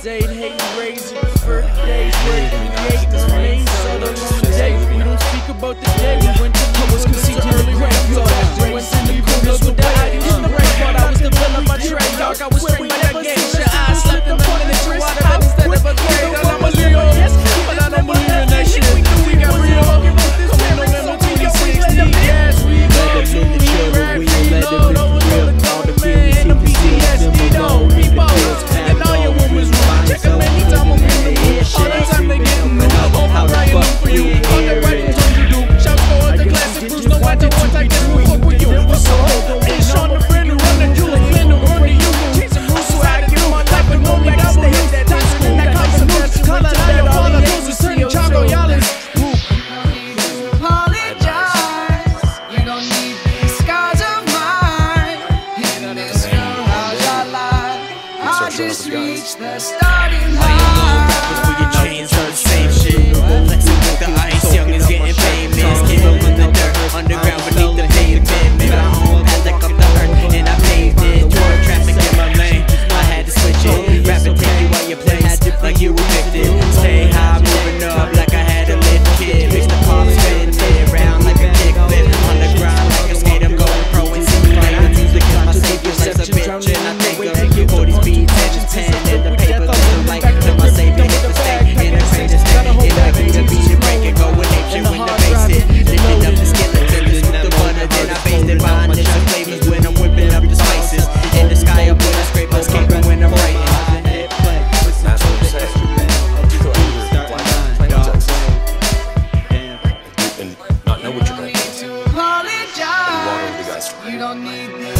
state hating raising for days the the long day. We don't speak about the day. We're starting You don't need this.